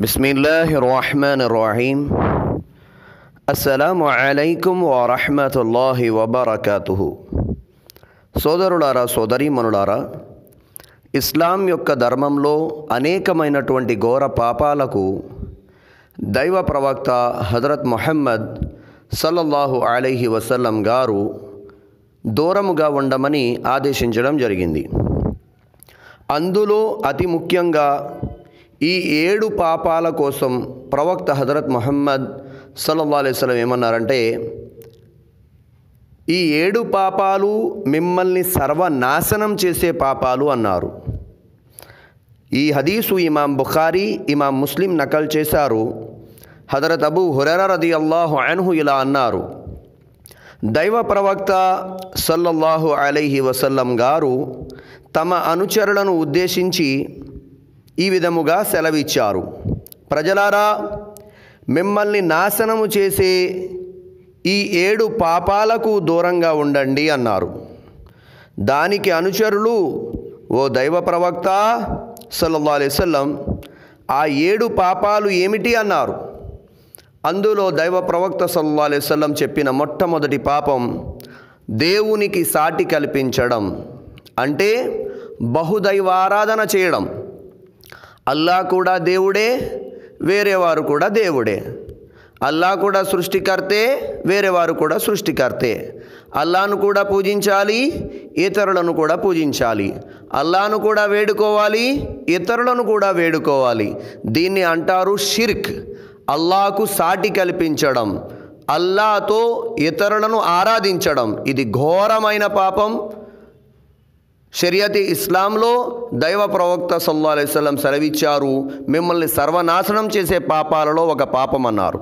బిస్మిల్లాహిర్రహ్మానిర్రహీం అస్సలాము అలైకుం వరహ్మతుల్లాహి వబర్కతుహు సోదరులారా సోదరీమనులారా ఇస్లాం యొక్క ధర్మంలో అనేకమైనటువంటి ఘోర పాపాలకు దైవ ప్రవక్త హజరత్ మొహమ్మద్ సల్లల్లాహు అలైహి వసల్లం గారు దూరముగా ఉండమని ఆదేశించడం జరిగింది. అందులో అతి ముఖ్యంగా ఈ ఏడు పాపాల కోసం ప్రవక్త హజరత్ మొహమ్మద్ సల్లల్లా అలైవలం ఏమన్నారంటే ఈ ఏడు పాపాలు మిమ్మల్ని సర్వనాశనం చేసే పాపాలు అన్నారు. ఈ హదీసు ఇమాం బుఖారీ ఇమాం ముస్లిం నకల్ చేశారు. హజరత్ అబూ హురర రది అల్లాహు అన్హు ఇలా అన్నారు. దైవ ప్రవక్త సల్లల్లాహు అలైహి వసల్లం గారు తమ అనుచరులను ఉద్దేశించి ఈ విధముగా సెలవిచ్చారు. ప్రజలారా మిమ్మల్ని నాశనము చేసే ఈ ఏడు పాపాలకు దూరంగా ఉండండి అన్నారు. దానికి అనుచరులు ఓ దైవ ప్రవక్త సల్లల్లా అలైవల్లం ఆ ఏడు పాపాలు ఏమిటి అన్నారు. అందులో దైవ ప్రవక్త సల్లల్లా అలైవల్లం చెప్పిన మొట్టమొదటి పాపం దేవునికి సాటి కల్పించడం. అంటే బహుదైవారాధన చేయడం. అల్లా కూడా దేవుడే వేరేవారు కూడా దేవుడే. అల్లా కూడా సృష్టికర్తే వేరేవారు కూడా సృష్టికర్తే. అల్లాను కూడా పూజించాలి ఇతరులను కూడా పూజించాలి. అల్లాను కూడా వేడుకోవాలి ఇతరులను కూడా వేడుకోవాలి. దీన్ని అంటారు షిర్క్ అల్లాకు సాటి కల్పించడం. అల్లాతో ఇతరులను ఆరాధించడం. ఇది ఘోరమైన పాపం. షరియతి ఇస్లాంలో దైవ ప్రవక్త సల్లా అలైవల్లం సెలవిచ్చారు మిమ్మల్ని సర్వనాశనం చేసే పాపాలలో ఒక పాపం అన్నారు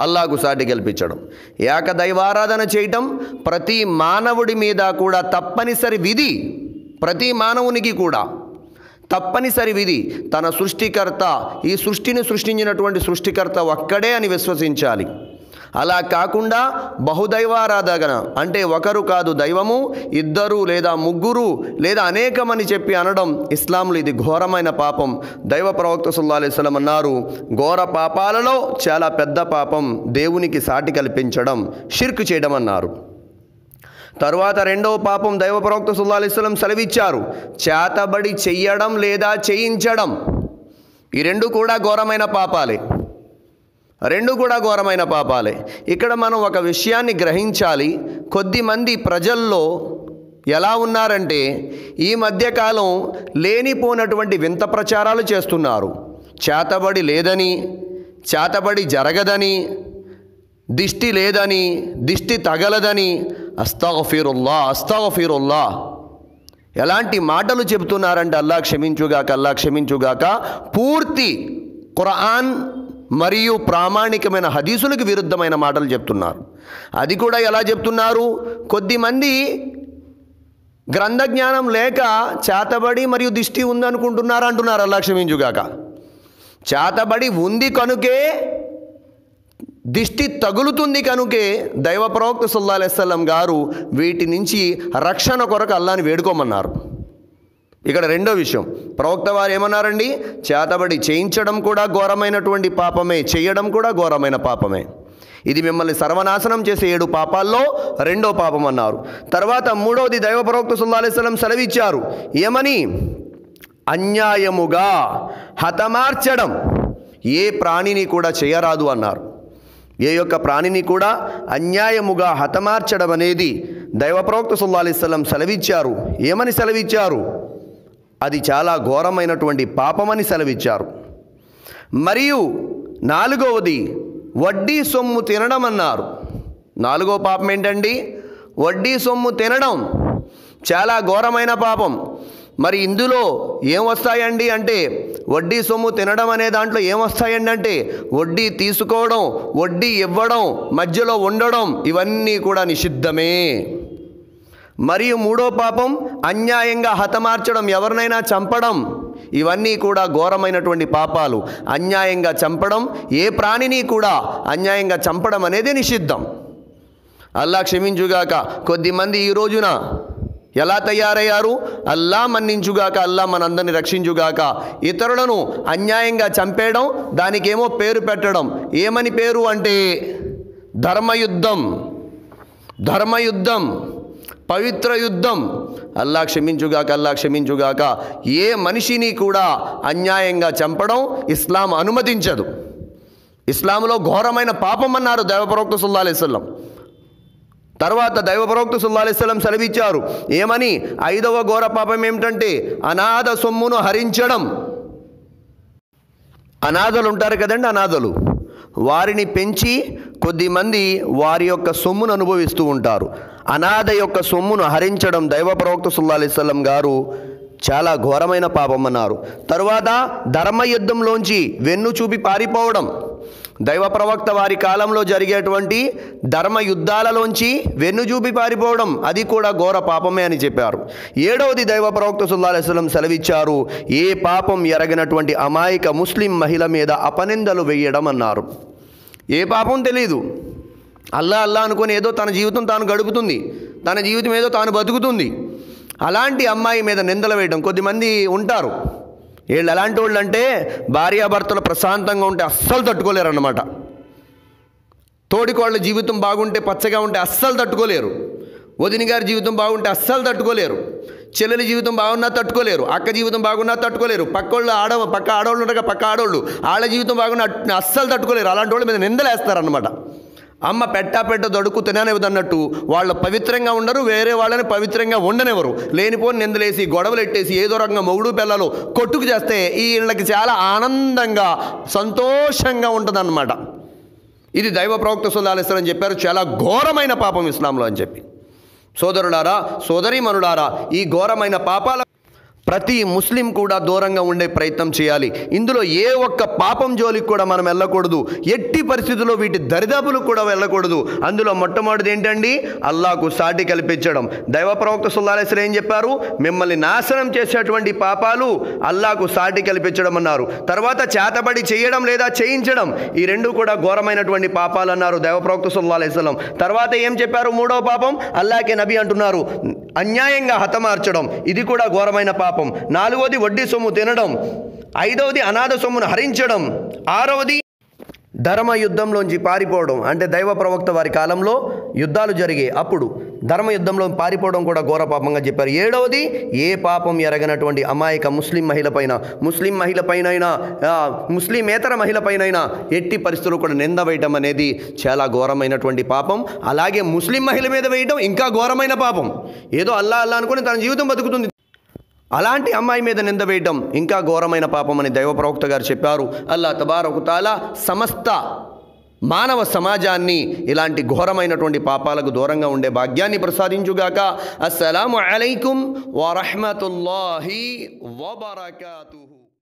అల్లాకు సాటి కల్పించడం ఏక దైవారాధన చేయటం ప్రతి మానవుడి మీద కూడా తప్పనిసరి విధి ప్రతి మానవునికి కూడా తప్పనిసరి విధి. తన సృష్టికర్త ఈ సృష్టిని సృష్టించినటువంటి సృష్టికర్త ఒక్కడే అని విశ్వసించాలి. అలా కాకుండా బహుదైవారాధన. అంటే ఒకరు కాదు దైవము ఇద్దరు లేదా ముగ్గురు లేదా అనేకమని చెప్పి అనడం ఇస్లాంలో ఇది ఘోరమైన పాపం. దైవ ప్రవక్త సుల్లా అలైస్లం అన్నారు ఘోర పాపాలలో చాలా పెద్ద పాపం దేవునికి సాటి కల్పించడం షిర్క్ చేయడం అన్నారు. తరువాత రెండవ పాపం దైవ ప్రవక్త సుల్లా అలైస్లం సెలవిచ్చారు చేతబడి చెయ్యడం లేదా చేయించడం. ఈ రెండు కూడా ఘోరమైన పాపాలే. రెండు కూడా ఘోరమైన పాపాలే. ఇక్కడ మనం ఒక విషయాన్ని గ్రహించాలి. కొద్దిమంది ప్రజల్లో ఎలా ఉన్నారంటే ఈ మధ్యకాలం లేనిపోనటువంటి వింత ప్రచారాలు చేస్తున్నారు. చేతబడి లేదని చేతబడి జరగదని దిష్టి లేదని దిష్టి తగలదని అస్తాఫీరుల్లా అస్తాఫీరుల్లా. ఎలాంటి మాటలు చెబుతున్నారంటే అల్లా క్షమించుగాక అల్లా క్షమించుగాక పూర్తి ఖురాన్ మరియు ప్రామాణికమైన హదీసులకు విరుద్ధమైన మాటలు చెప్తున్నారు. అది కూడా ఎలా చెప్తున్నారు? కొద్దిమంది గ్రంథ జ్ఞానం లేక చేతబడి మరియు దిష్టి ఉందనుకుంటున్నారు అంటున్నారు అలా క్షమించుగాక చేతబడి ఉంది కనుకే దిష్టి తగులుతుంది కనుకే దైవ ప్రవక్త సుల్లా అలైస్లం గారు వీటి నుంచి రక్షణ కొరకు అల్లాని వేడుకోమన్నారు. ఇక్కడ రెండో విషయం. ప్రవక్త వారు ఏమన్నారండి? చేతబడి చేయించడం కూడా ఘోరమైనటువంటి పాపమే చేయడం కూడా ఘోరమైన పాపమే. ఇది మిమ్మల్ని సర్వనాశనం చేసే ఏడు పాపాల్లో రెండో పాపం అన్నారు. తర్వాత మూడవది దైవ ప్రవక్త సుల్లా సెలవిచ్చారు. ఏమని? అన్యాయముగా హతమార్చడం. ఏ ప్రాణిని కూడా చేయరాదు అన్నారు. ఏ యొక్క ప్రాణిని కూడా అన్యాయముగా హతమార్చడం అనేది దైవ ప్రవక్త సుల్లా సెలవిచ్చారు. ఏమని సెలవిచ్చారు? అది చాలా ఘోరమైనటువంటి పాపమని సెలవిచ్చారు. మరియు నాలుగవది వడ్డీ సొమ్ము తినడం అన్నారు నాలుగో పాపం ఏంటండి? వడ్డీ సొమ్ము తినడం. చాలా ఘోరమైన పాపం. మరి ఇందులో ఏం వస్తాయండి అంటే వడ్డీ సొమ్ము తినడం అనే దాంట్లో ఏం వస్తాయండి అంటే వడ్డీ తీసుకోవడం వడ్డీ ఇవ్వడం మధ్యలో ఉండడం ఇవన్నీ కూడా నిషిద్ధమే. మరియు మూడో పాపం అన్యాయంగా హతమార్చడం ఎవరినైనా చంపడం ఇవన్నీ కూడా ఘోరమైనటువంటి పాపాలు. అన్యాయంగా చంపడం ఏ ప్రాణిని కూడా అన్యాయంగా చంపడం అనేది నిషిద్ధం. అల్లా క్షమించుగాక. కొద్దిమంది ఈ రోజున ఎలా తయారయ్యారు? అల్లా మన్నించుగాక అల్లా మనందరిని రక్షించుగాక. ఇతరులను అన్యాయంగా చంపేయడం దానికేమో పేరు పెట్టడం. ఏమని పేరు అంటే ధర్మయుద్ధం. ధర్మయుద్ధం. పవిత్ర యుద్ధం. అల్లా క్షమించుగాక అల్లా క్షమించుగాక. ఏ మనిషిని కూడా అన్యాయంగా చంపడం ఇస్లాం అనుమతించదు. ఇస్లాంలో ఘోరమైన పాపం అన్నారు దైవప్రవక్త సుల్లా అలైవల్లం తర్వాత దైవప్రవక్త సుల్లా అలైవల్లం సెలవిచ్చారు ఏమని? ఐదవ ఘోర పాపం ఏమిటంటే అనాథ సొమ్మును హరించడం. అనాథలు ఉంటారు కదండి అనాథలు. వారిని పెంచి కొద్దిమంది వారి యొక్క సొమ్మును అనుభవిస్తూ ఉంటారు. అనాథ యొక్క సొమ్మును హరించడం దైవ ప్రవక్త సుల్లా అలిస్లం గారు చాలా ఘోరమైన పాపం అన్నారు. తరువాత ధర్మ యుద్ధంలోంచి వెన్ను చూపి పారిపోవడం. దైవ ప్రవక్త వారి కాలంలో జరిగేటువంటి ధర్మ యుద్ధాలలోంచి వెన్ను చూపి పారిపోవడం అది కూడా ఘోర పాపమే అని చెప్పారు. ఏడవది దైవ ప్రవక్త సుల్లాహస్లం సెలవిచ్చారు ఏ పాపం ఎరగినటువంటి అమాయక ముస్లిం మహిళ మీద అపనిందలు వేయడం అన్నారు. ఏ పాపం తెలీదు. అల్లా అల్లా అనుకుని ఏదో తన జీవితం తాను గడుపుతుంది. తన జీవితం ఏదో తాను బతుకుతుంది. అలాంటి అమ్మాయి మీద నిందలు వేయడం కొద్దిమంది ఉంటారు. వీళ్ళు ఎలాంటి వాళ్ళు అంటే భార్యాభర్తలు ప్రశాంతంగా ఉంటే అస్సలు తట్టుకోలేరు అన్నమాట తోడికోళ్ళ జీవితం బాగుంటే పచ్చగా ఉంటే అస్సలు తట్టుకోలేరు. వదిన గారి జీవితం బాగుంటే అస్సలు తట్టుకోలేరు. చెల్లెలి జీవితం బాగున్నా తట్టుకోలేరు. అక్క జీవితం బాగున్నా తట్టుకోలేరు. పక్కోళ్ళు ఆడ పక్క ఆడవాళ్ళు ఉండగా పక్క ఆడవాళ్ళు వాళ్ళ జీవితం బాగున్నా అస్సలు తట్టుకోలేరు. అలాంటి వాళ్ళ మీద నిందలేస్తారనమాట అమ్మ పెట్టా పెట్ట దొడుకు తిననివ్వదన్నట్టు వాళ్ళు పవిత్రంగా ఉండరు వేరే వాళ్ళని పవిత్రంగా ఉండనివ్వరు. లేనిపోని నిందలేసి గొడవలు ఎట్టేసి ఏదో రకంగా మొగుడు పిల్లలు కొట్టుకు చేస్తే ఈ వీళ్ళకి చాలా ఆనందంగా సంతోషంగా ఉంటుందన్నమాట. ఇది దైవ ప్రవక్త సుల్లాలిస్తారని చెప్పారు చాలా ఘోరమైన పాపం ఇస్లాంలో అని చెప్పి. సోదరులారా సోదరీమనులారా ఈ ఘోరమైన పాపాల ప్రతి ముస్లిం కూడా దూరంగా ఉండే ప్రయత్నం చేయాలి. ఇందులో ఏ ఒక్క పాపం జోలికి కూడా మనం వెళ్ళకూడదు. ఎట్టి పరిస్థితుల్లో వీటి దరిదాపులకు కూడా వెళ్ళకూడదు. అందులో మొట్టమొదటిది ఏంటండి? అల్లాకు సాటి కల్పించడం. దైవ ప్రవక్త సుల్లాలేశ్వరం ఏం చెప్పారు? మిమ్మల్ని నాశనం చేసేటువంటి పాపాలు అల్లాకు సాటి కల్పించడం అన్నారు. తర్వాత చేతబడి చేయడం లేదా చేయించడం ఈ రెండు కూడా ఘోరమైనటువంటి పాపాలు అన్నారు దైవ ప్రవక్త సుల్లాలేస్లం తర్వాత ఏం చెప్పారు? మూడవ పాపం అల్లాకే నబి అంటున్నారు. అన్యాయంగా హతమార్చడం ఇది కూడా ఘోరమైన పాపం. నాలుగవది వడ్డీ సొమ్ము తినడం ఐదవది అనాథ సొమ్మును హరించడం ఆరవది ధర్మ యుద్ధంలోంచి పారిపోవడం అంటే దైవ ప్రవక్త వారి కాలంలో యుద్ధాలు జరిగే అప్పుడు ధర్మ యుద్ధంలో పారిపోవడం కూడా ఘోర పాపంగా చెప్పారు. ఏడవది ఏ పాపం ఎరగనటువంటి అమాయక ముస్లిం మహిళపైన ముస్లిం మహిళపైనైనా ముస్లిమేతర మహిళపైనైనా ఎట్టి పరిస్థితులు కూడా నింద వేయటం అనేది చాలా ఘోరమైనటువంటి పాపం. అలాగే ముస్లిం మహిళ మీద వేయటం ఇంకా ఘోరమైన పాపం. ఏదో అల్లా అల్లా అనుకుని తన జీవితం బతుకుతుంది. అలాంటి అమ్మాయి మీద నింద వేయటం ఇంకా ఘోరమైన పాపం అని దైవ ప్రవక్త గారు చెప్పారు. అల్లా తబారకుతాల సమస్త మానవ సమాజాన్ని ఇలాంటి ఘోరమైనటువంటి పాపాలకు దూరంగా ఉండే భాగ్యాన్ని ప్రసాదించుగాక. అస్సలాము అలైకుం వరహమతుల్లాహి వబరకాతుహు.